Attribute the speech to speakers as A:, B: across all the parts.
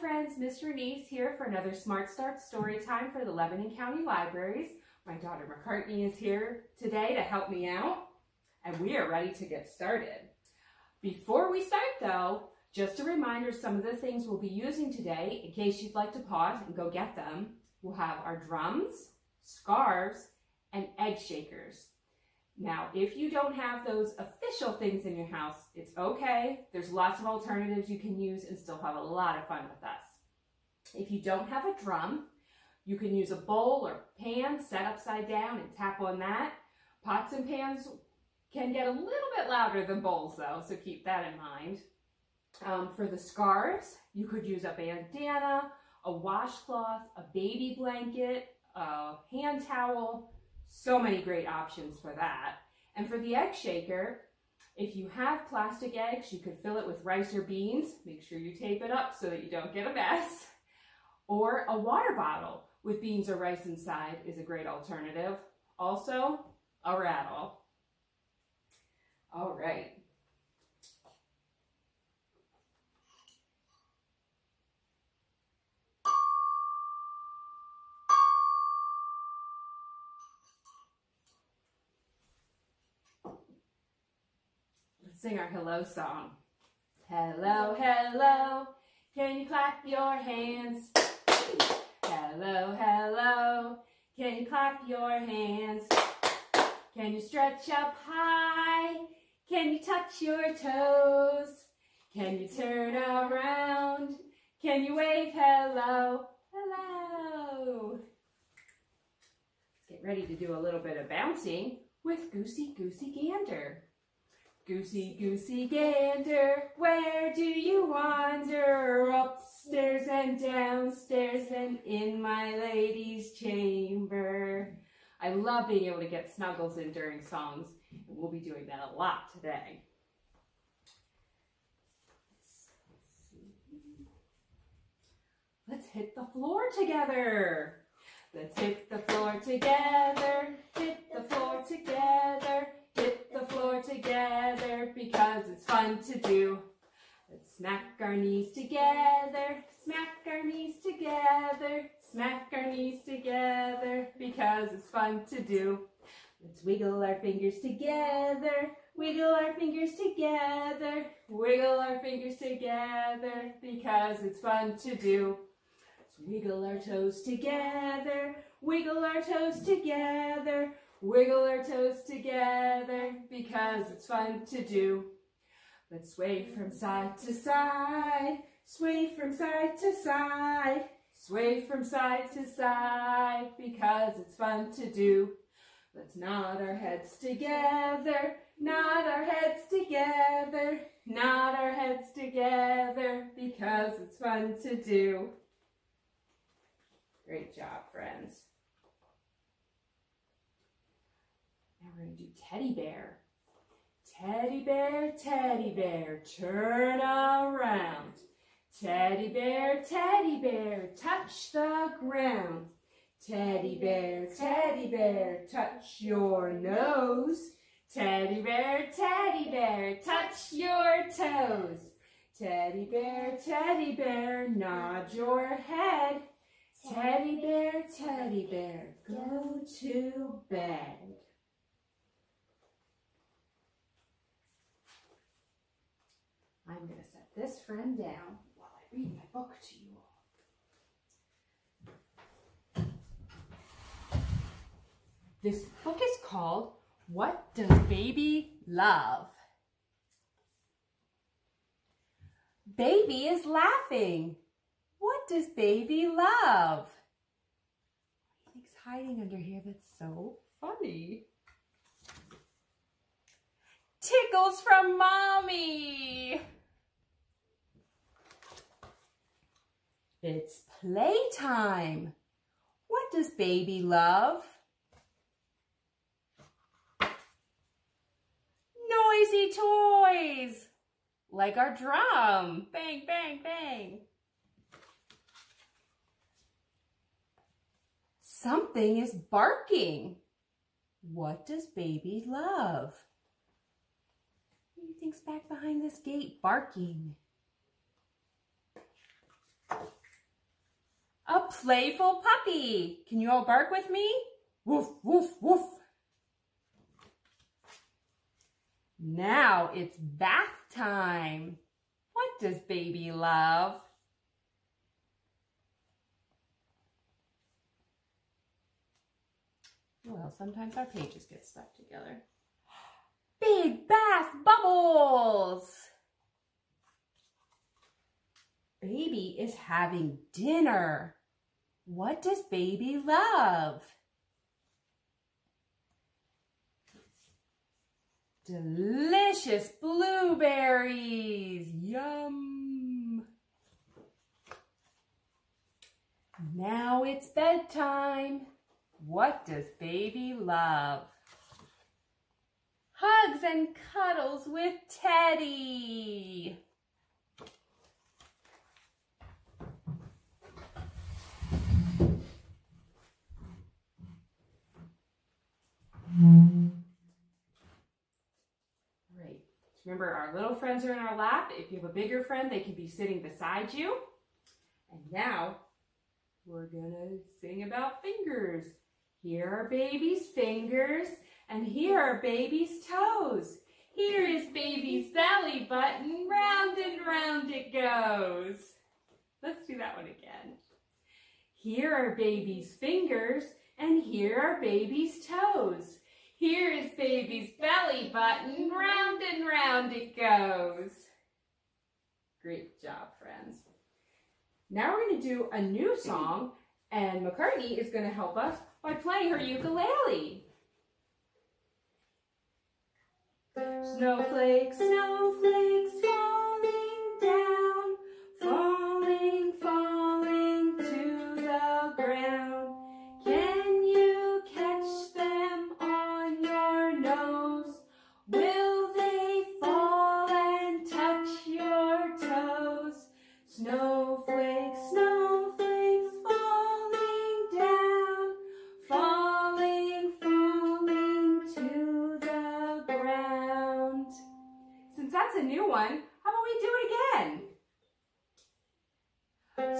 A: friends, Mr. Ronice here for another Smart Start story time for the Lebanon County Libraries. My daughter McCartney is here today to help me out, and we are ready to get started. Before we start though, just a reminder some of the things we'll be using today in case you'd like to pause and go get them. We'll have our drums, scarves, and egg shakers. Now, if you don't have those official things in your house, it's okay. There's lots of alternatives you can use and still have a lot of fun with us. If you don't have a drum, you can use a bowl or pan set upside down and tap on that. Pots and pans can get a little bit louder than bowls though, so keep that in mind. Um, for the scarves, you could use a bandana, a washcloth, a baby blanket, a hand towel, so many great options for that. And for the egg shaker, if you have plastic eggs, you could fill it with rice or beans. Make sure you tape it up so that you don't get a mess. Or a water bottle with beans or rice inside is a great alternative. Also, a rattle. All right. Sing our hello song. Hello, hello, can you clap your hands? Hello, hello, can you clap your hands? Can you stretch up high? Can you touch your toes? Can you turn around? Can you wave hello? Hello. Let's get ready to do a little bit of bouncing with Goosey Goosey Gander. Goosey, goosey gander, where do you wander? Upstairs and downstairs and in my lady's chamber. I love being able to get snuggles in during songs, and we'll be doing that a lot today. Let's hit the floor together. Let's hit the floor together, hit the floor together, hit the floor together because it's fun to do. Let's smack our knees together, smack our knees together, smack our knees together because it's fun to do. Let's wiggle our fingers together, wiggle our fingers together, wiggle our fingers together because it's fun to do. Let's wiggle our toes together, wiggle our toes together, wiggle our toes together because it's fun to do. Let's sway from side to side, sway from side to side, sway from side to side because it's fun to do. Let's nod our heads together, nod our heads together, nod our heads together because it's fun to do. Great job, friends. We're going to do teddy bear. Teddy bear, teddy bear, turn around. Teddy bear, teddy bear, touch the ground. Teddy bear, teddy bear, touch your nose. Teddy bear, teddy bear, touch your toes. Teddy bear, teddy bear, nod your head. Teddy bear, teddy bear, go to bed. I'm going to set this friend down while I read my book to you all. This book is called What Does Baby Love? Baby is laughing. What does baby love? Think's hiding under here that's so funny? Tickles from mommy. It's playtime. What does baby love? Noisy toys, like our drum. Bang, bang, bang. Something is barking. What does baby love? You think's back behind this gate barking? A playful puppy. Can you all bark with me? Woof, woof, woof. Now it's bath time. What does baby love? Well, sometimes our pages get stuck together. Big bath bubbles! Baby is having dinner. What does baby love? Delicious blueberries. Yum. Now it's bedtime. What does baby love? Hugs and cuddles with Teddy. Great. Remember, our little friends are in our lap. If you have a bigger friend, they can be sitting beside you. And now, we're gonna sing about fingers. Here are baby's fingers, and here are baby's toes. Here is baby's belly button, round and round it goes. Let's do that one again. Here are baby's fingers, and here are baby's toes. Here is baby's belly button, round and round it goes. Great job, friends. Now we're going to do a new song, and McCartney is going to help us by playing her ukulele. Snowflakes, snowflakes falling down, falling,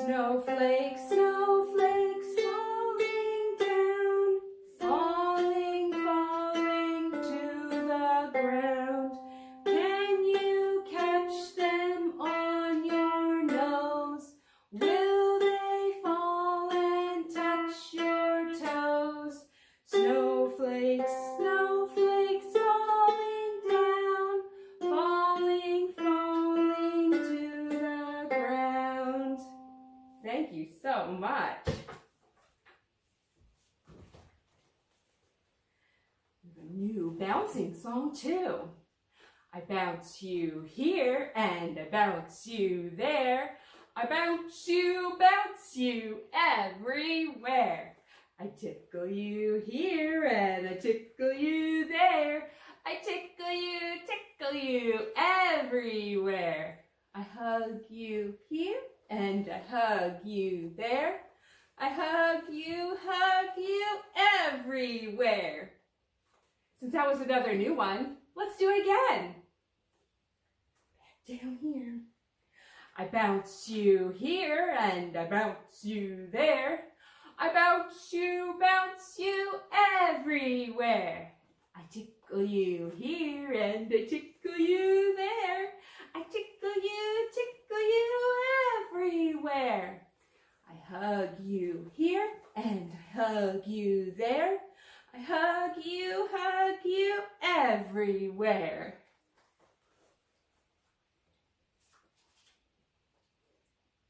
A: Snowflakes, snowflakes I bounce you here and I bounce you there. I bounce you, bounce you everywhere. I tickle you here and I tickle you there. I tickle you, tickle you everywhere. I hug you here and I hug you there. I hug you, hug you everywhere. Since that was another new one, let's do it again. Back down here. I bounce you here and I bounce you there. I bounce you, bounce you everywhere. I tickle you here and I tickle you there. I tickle you, tickle you everywhere. I hug you here and I hug you there. I hug you, hug you everywhere.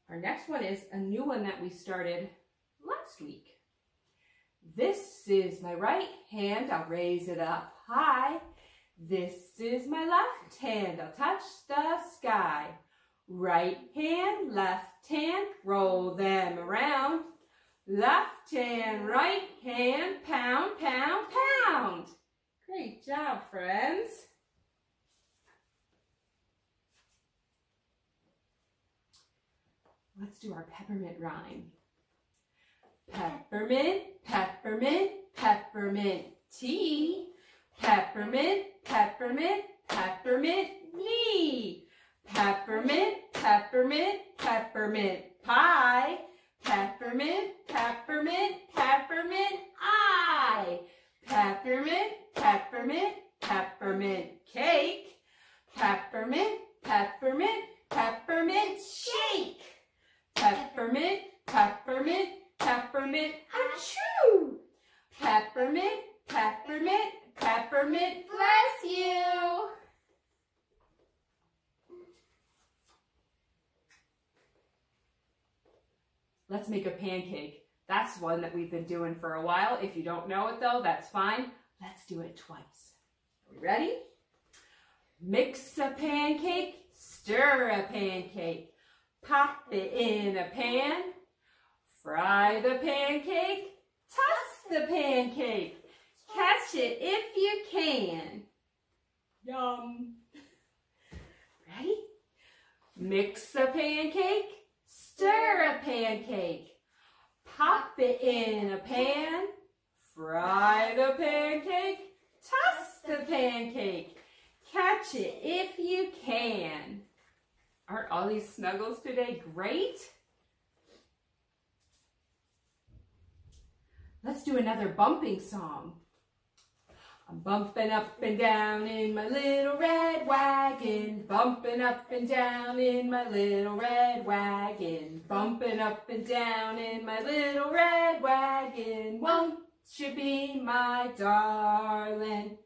A: Our next one is a new one that we started last week. This is my right hand, I'll raise it up high. This is my left hand, I'll touch the sky. Right hand, left hand, roll them around. Left hand, right hand, pound, pound, pound. Great job, friends. Let's do our peppermint rhyme. Peppermint, peppermint, peppermint tea. Peppermint, peppermint, peppermint knee. Peppermint, peppermint, peppermint pie. Peppermint, peppermint, peppermint, I. Peppermint, peppermint, peppermint cake. Peppermint, peppermint, peppermint shake. Peppermint, peppermint, peppermint, achoo! Peppermint, peppermint, peppermint, bless you! Let's make a pancake. That's one that we've been doing for a while. If you don't know it though, that's fine. Let's do it twice. Are we ready? Mix a pancake, stir a pancake, pop it in a pan, fry the pancake, toss the pancake, catch it if you can. Yum. Ready? Mix a pancake, stir a pancake, pop it in a pan, fry the pancake, toss the pancake, catch it if you can. Aren't all these snuggles today great? Let's do another bumping song. I'm bumping up and down in my little red wagon, bumping up and down in my little red wagon, bumping up and down in my little red wagon. Won't you be my darling?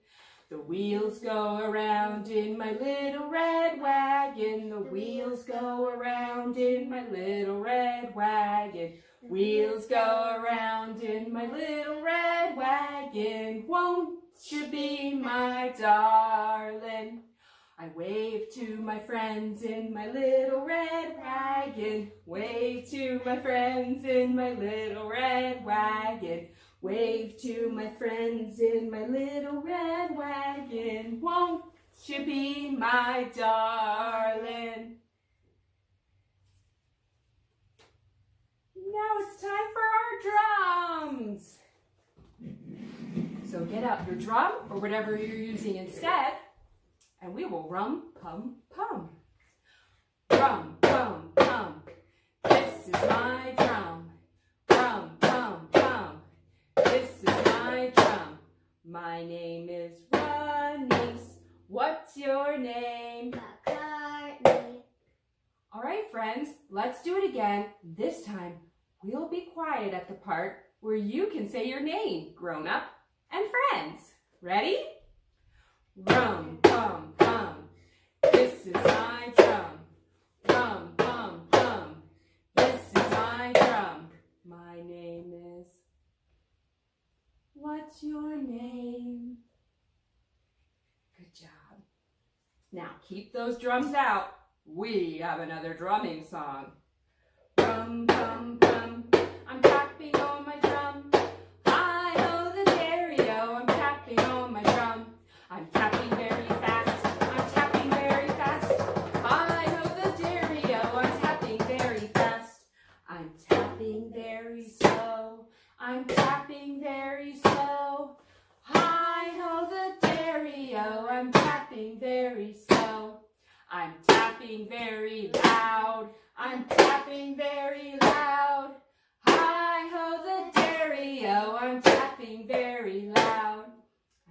A: The wheels go around in my little red wagon. The wheels go around in my little red wagon. Wheels go around in my little red wagon. Won't you be my darling? I wave to my friends in my little red wagon. Wave to my friends in my little red wagon. Wave to my friends in my little red wagon. Won't you be my darling? Now it's time for our drums. So get out your drum or whatever you're using instead, and we will rum, pum, pum. Rum, pum, pum. This is my drum. Rum, pum, pum. This is my drum. My name is Ronice. What's your name?
B: McCartney.
A: All right, friends, let's do it again. This time, we'll be quiet at the part where you can say your name, grown up and friends. Ready? Rum, pum, pum. This is my drum. Rum, pum, pum. This is my drum. My name is. What's your name? Good job. Now keep those drums out. We have another drumming song. Rum, pum, pum. I'm tapping on my I'm tapping very slow. I'm tapping very loud. I'm tapping very loud. Hi ho the stereo. Oh, I'm tapping very loud.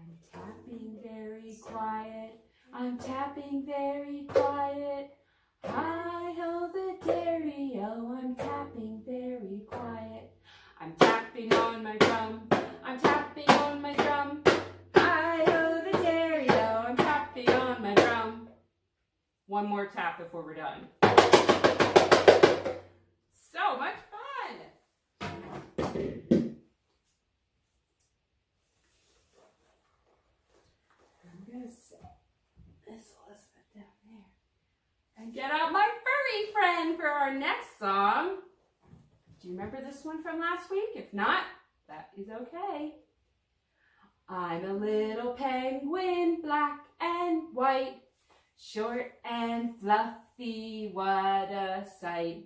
A: I'm tapping very quiet. I'm tapping very quiet. Hi ho the stereo. Oh, I'm tapping very quiet. I'm tapping on my drum. I'm tapping on my drum. One more tap before we're done. So much fun! I'm gonna set this Elizabeth down there. And get out my furry friend for our next song. Do you remember this one from last week? If not, that is okay. I'm a little penguin, black and white. Short and fluffy, what a sight.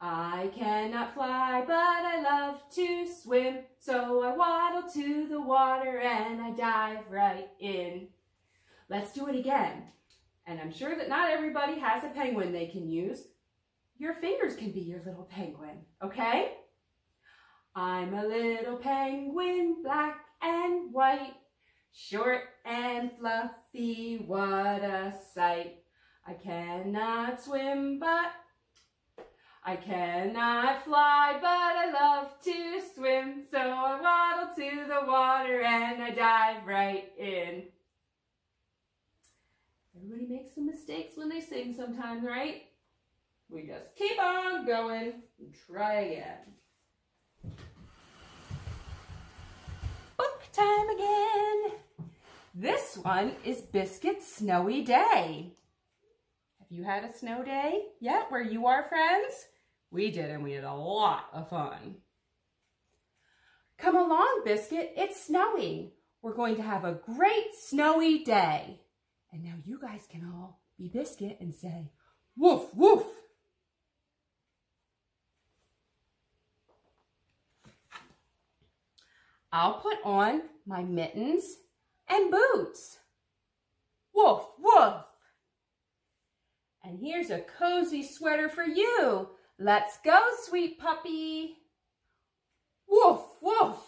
A: I cannot fly, but I love to swim. So I waddle to the water and I dive right in. Let's do it again. And I'm sure that not everybody has a penguin they can use. your fingers can be your little penguin, okay? I'm a little penguin, black and white, short and fluffy, what a sight. I cannot swim, but I cannot fly, but I love to swim. So I waddle to the water and I dive right in. Everybody makes some mistakes when they sing sometimes, right? We just keep on going and try again. Book time again. This one is Biscuit's Snowy Day. Have you had a snow day yet where you are, friends? We did, and we had a lot of fun. Come along, Biscuit. It's snowing. We're going to have a great snowy day. And now you guys can all be Biscuit and say, woof, woof. I'll put on my mittens and boots. Woof, woof. And here's a cozy sweater for you. Let's go, sweet puppy. Woof, woof.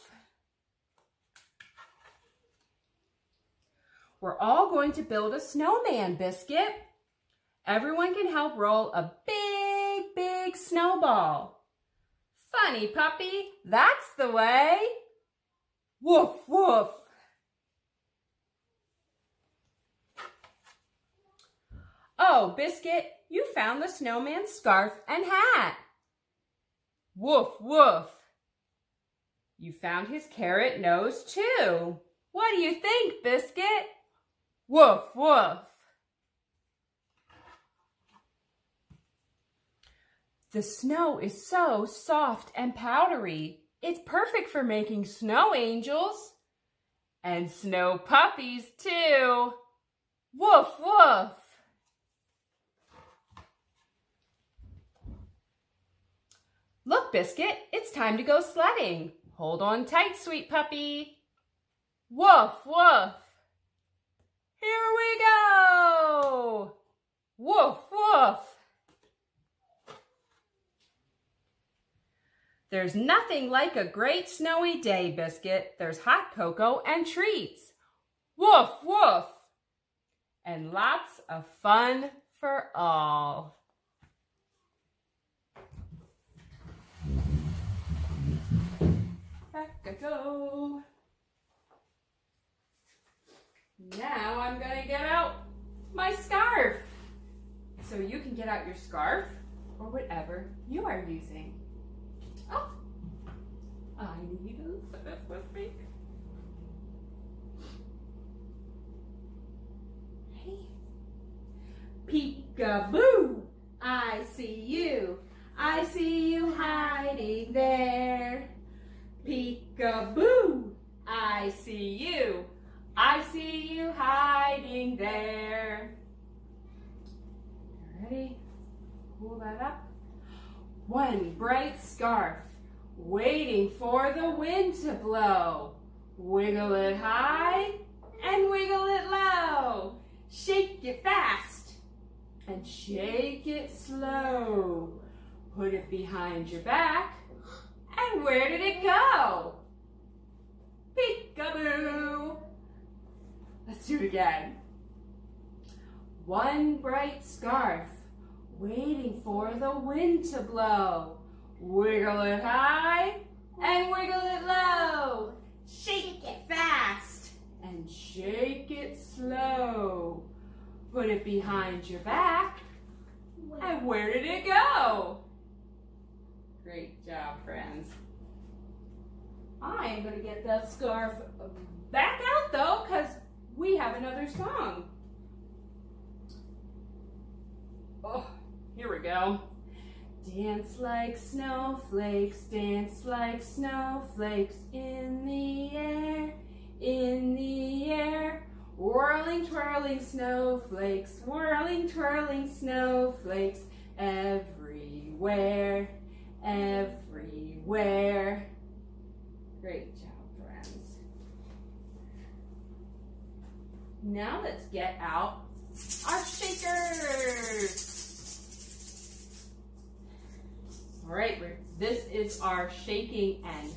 A: We're all going to build a snowman, Biscuit. Everyone can help roll a big, big snowball. Funny puppy, that's the way. Woof, woof. Oh, Biscuit, you found the snowman's scarf and hat. Woof, woof. You found his carrot nose too. What do you think, Biscuit? Woof, woof. The snow is so soft and powdery. It's perfect for making snow angels. And snow puppies, too. Woof, woof. Look, Biscuit, it's time to go sledding. Hold on tight, sweet puppy. Woof, woof. Here we go. Woof, woof. There's nothing like a great snowy day, Biscuit. There's hot cocoa and treats. Woof, woof. And lots of fun for all. Back I go. Now I'm gonna get out my scarf. So you can get out your scarf or whatever you are using. Oh, I need a Elizabeth with me. Hey. Peekaboo, I see you. I see you hiding there. Peekaboo, I see you. I see you hiding there. Ready? Pull that up. One bright scarf, waiting for the wind to blow. Wiggle it high and wiggle it low. Shake it fast and shake it slow. Put it behind your back. And where did it go? Peekaboo. Let's do it again. One bright scarf, waiting for the wind to blow. Wiggle it high and wiggle it low. Shake it fast and shake it slow. Put it behind your back. And where did it go? Great job, friends. I am going to get that scarf back out though, because we have another song. Oh, here we go. Dance like snowflakes, dance like snowflakes in the air, in the air. Whirling, twirling snowflakes, whirling, twirling snowflakes everywhere, everywhere. Great job. Friends. Now let's get out our shakers. All right, this is our shaking and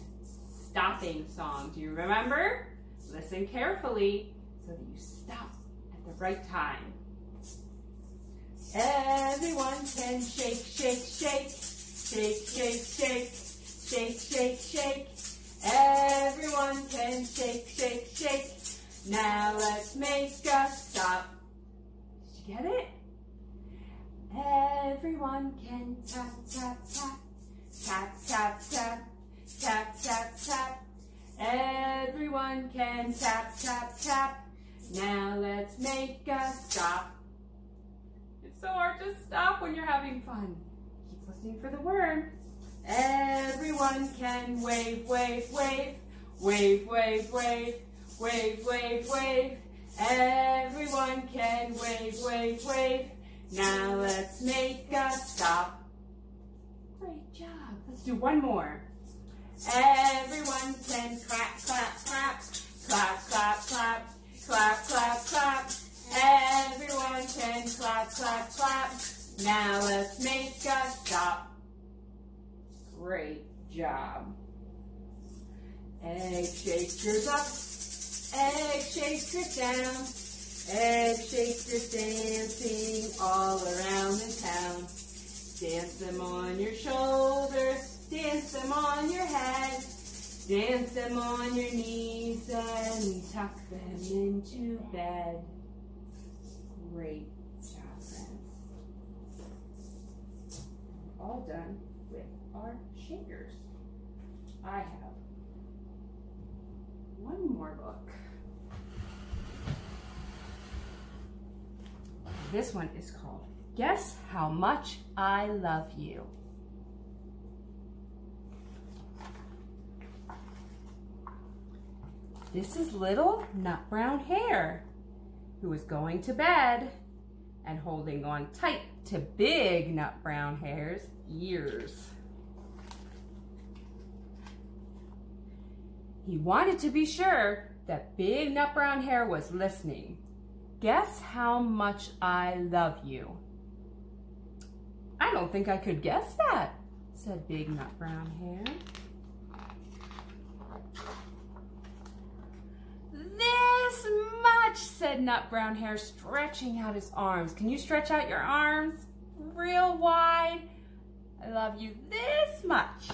A: stopping song. Do you remember? Listen carefully so that you stop at the right time. Everyone can shake, shake, shake, shake, shake, shake, shake, shake, shake. Everyone can shake, shake, shake. Now let's make a stop. Did you get it? Everyone can tap, tap, tap, Tap, tap, tap. Tap, tap, tap. Everyone can tap, tap, tap. Now let's make a stop. It's so hard to stop when you're having fun. Keep listening for the word. Everyone can wave, wave, wave. Wave, wave, wave. Wave, wave, wave. Everyone can wave, wave, wave. Now let's make a stop. Great job. Let's do one more. Everyone can clap, clap, clap, clap, clap, clap, clap, clap, clap. Everyone can clap, clap, clap. Now let's make a stop. Great job. Egg shakers up, egg shakers down, egg shakers dancing all around the town. Dance them on your shoulders, Dance them on your head. Dance them on your knees and tuck them into bed. Great job, friends. All done with our shakers. I have one more book. This one is called Guess How Much I Love You. This is little nut brown hare who is going to bed and holding on tight to big nut brown hare's ears. He wanted to be sure that big nut brown hare was listening. Guess how much I love you. I don't think I could guess that, said big nut brown hare. Said Nut Brown Hare, stretching out his arms. Can you stretch out your arms real wide? I love you this much.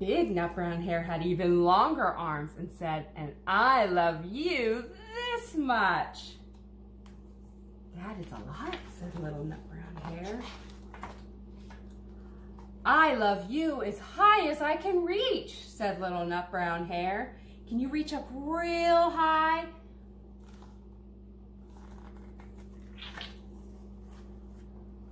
A: Big Nut Brown Hare had even longer arms and said, and I love you this much. That is a lot, said Little Nut Brown Hare. I love you as high as I can reach, said little nut brown hare. Can you reach up real high?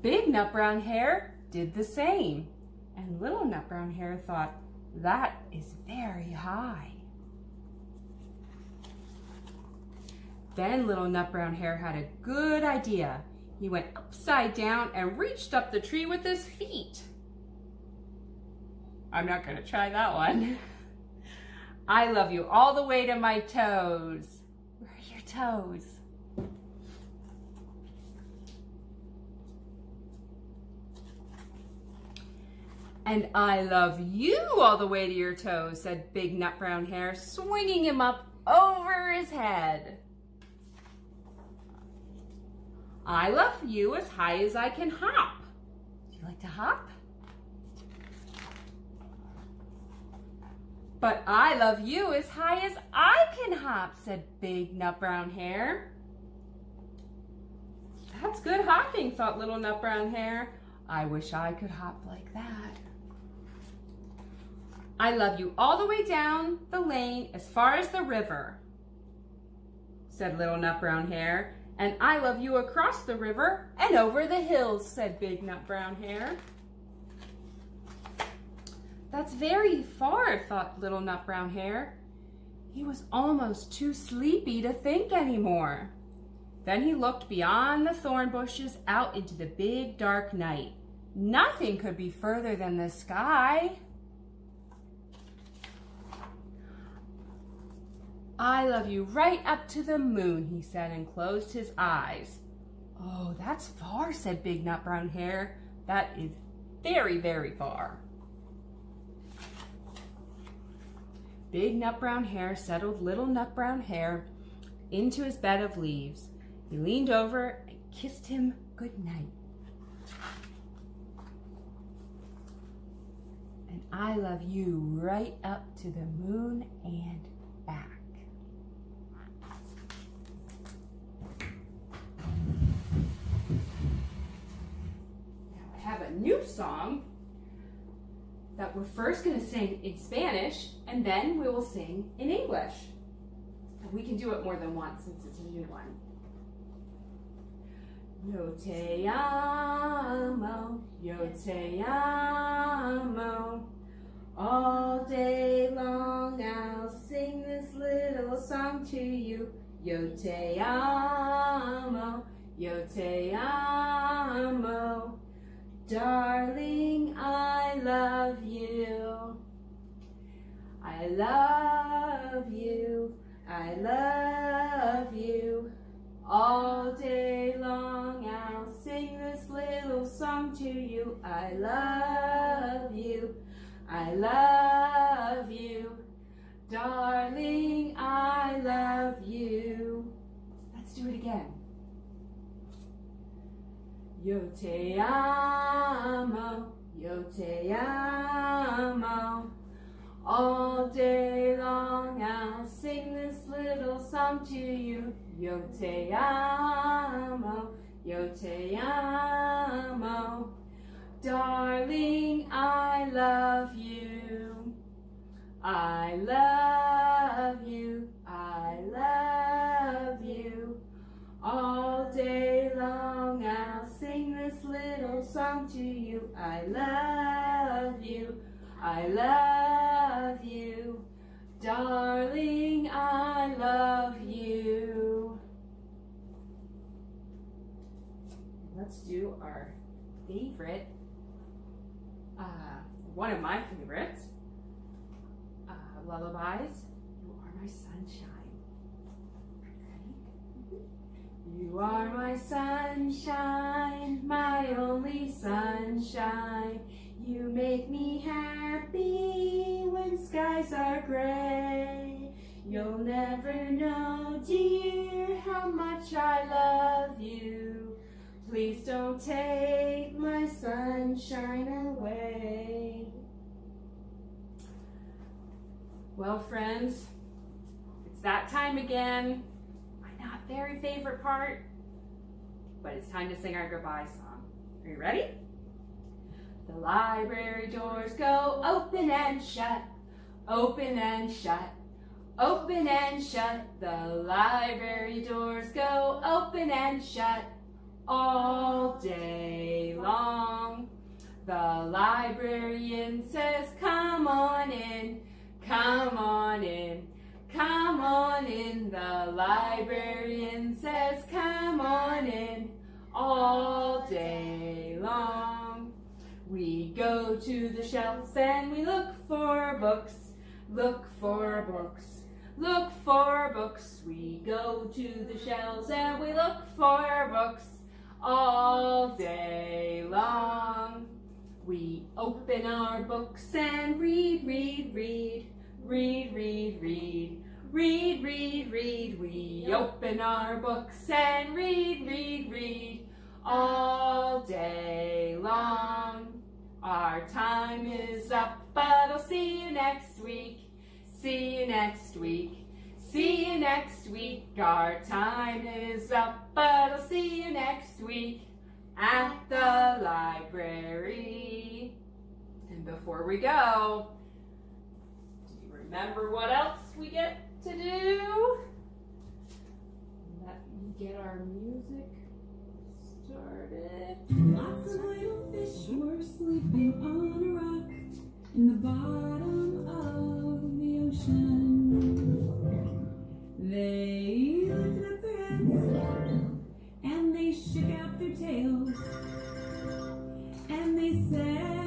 A: Big nut brown hare did the same. And little nut brown hare thought, that is very high. Then little nut brown hare had a good idea. He went upside down and reached up the tree with his feet. I'm not gonna try that one. I love you all the way to my toes. Where are your toes? And I love you all the way to your toes, said Big Nut Brown Hare, swinging him up over his head. I love you as high as I can hop. Do you like to hop? But I love you as high as I can hop, said Big Nut Brown Hare. That's good hopping, thought Little Nut Brown Hare. I wish I could hop like that. I love you all the way down the lane as far as the river, said Little Nut Brown Hare. And I love you across the river and over the hills, said Big Nut Brown Hare. That's very far, thought Little Nut Brown Hare. He was almost too sleepy to think anymore. Then he looked beyond the thorn bushes out into the big dark night. Nothing could be further than the sky. I love you right up to the moon, he said and closed his eyes. Oh, that's far, said Big Nut Brown Hare. That is very, very far. Big Nut Brown Hare settled Little Nut Brown Hare into his bed of leaves. He leaned over and kissed him good night. And I love you right up to the moon and back. Now I have a new song that we're first going to sing in Spanish and then we will sing in English. And we can do it more than once since it's a new one. Yo te amo, yo te amo. All day long I'll sing this little song to you. Yo te amo, yo te amo. Darling, I love you. I love you. I love you. All day long I'll sing this little song to you. I love you. I love you. Darling, I love you. Let's do it again. Yo te amo, yo te amo. All day long I'll sing this little song to you. Yo te amo, yo te amo. Darling, I love you. I love you, I love you. All day long I'll sing this little song to you. I love you, I love you. Darling, I love you. Let's do our favorite, uh, one of my favorites, uh, lullabies. You are my sunshine. Ready? You are my sunshine, my only sunshine. You make me happy when skies are gray. You'll never know, dear, how much I love you. Please don't take my sunshine away. Well, friends, it's that time again. Not very favorite part, but it's time to sing our goodbye song. Are you ready? The library doors go open and shut, open and shut, open and shut. The library doors go open and shut all day long. The librarian says, come on in, come on in, come on in. The librarian says, come on in, all day long. We go to the shelves and we look for books, look for books, look for books. We go to the shelves and we look for books all day long. We open our books and read, read, read, read, read, read, read, read, read. We open our books and read, read, read all day long. Our time is up, but I'll see you next week. See you next week. See you next week. Our time is up, but I'll see you next week at the library. And before we go, do you remember what else we get to do? Let me get our music started.
B: Lots of little fish were sleeping on a rock in the bottom of the ocean. They lifted up their heads and they shook out their tails and they said,